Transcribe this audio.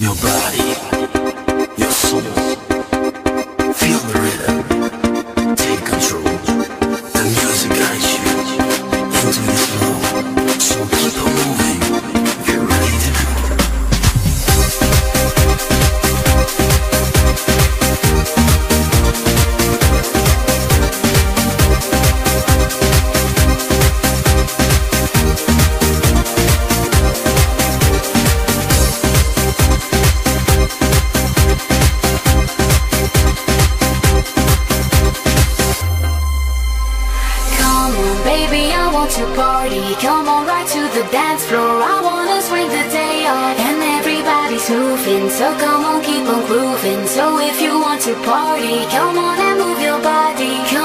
Your body, to party. Come on right to the dance floor. I wanna swing the day off. And everybody's moving So come on keep on grooving. So if you want to party Come on and move your body. come